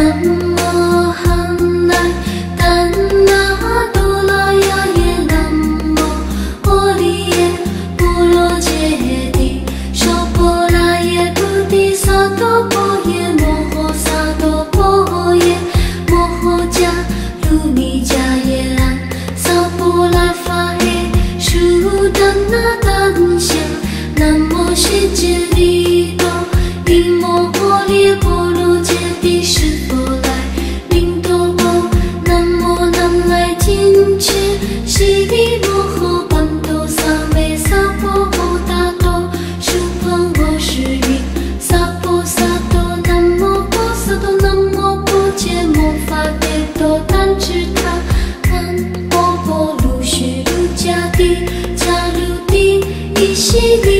嗯 she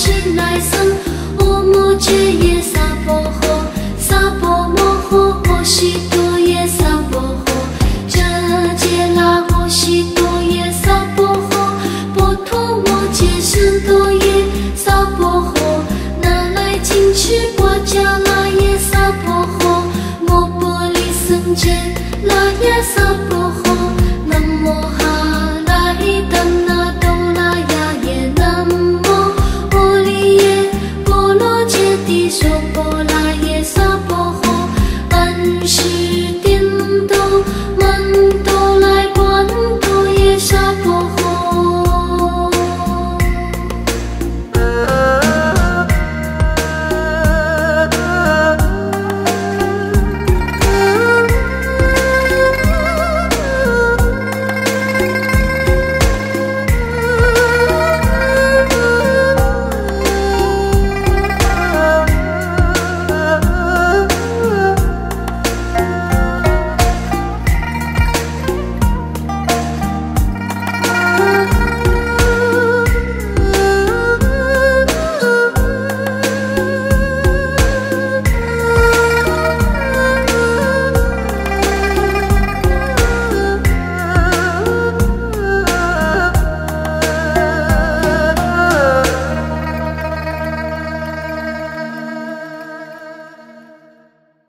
世来生，我莫揭耶萨婆诃，萨婆摩诃婆悉陀耶萨婆诃，遮揭啰婆悉陀耶萨婆诃，波陀摩揭悉陀耶萨婆诃，那罗谨墀波迦那耶萨婆诃，摩婆利僧揭那耶萨。